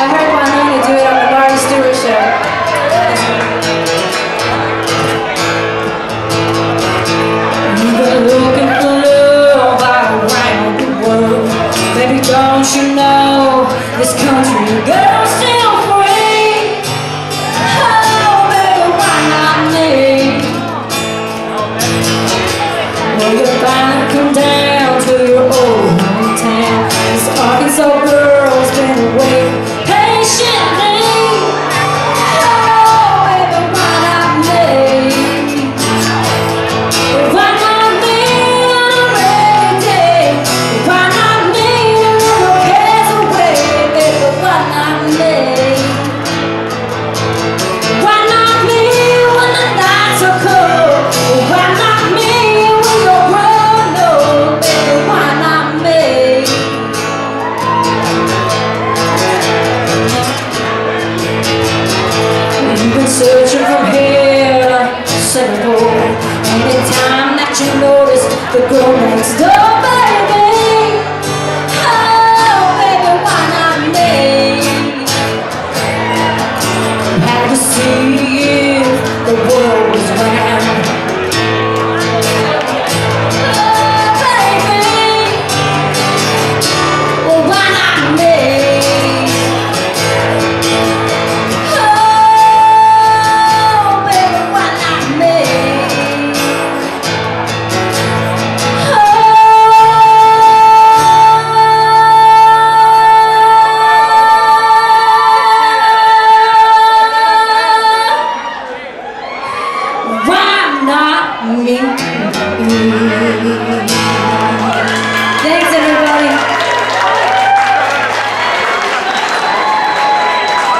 I heard night do it on the Marty Stuart show. You've been looking for love all around the world. Baby, don't you know this country girl's still free? Oh, baby, why not me? Well, you finally come down to your old hometown. This Arkansas girl's to Singapore. Anytime that you notice the girl next door. Thanks everybody.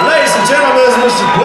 Ladies and gentlemen, Mr.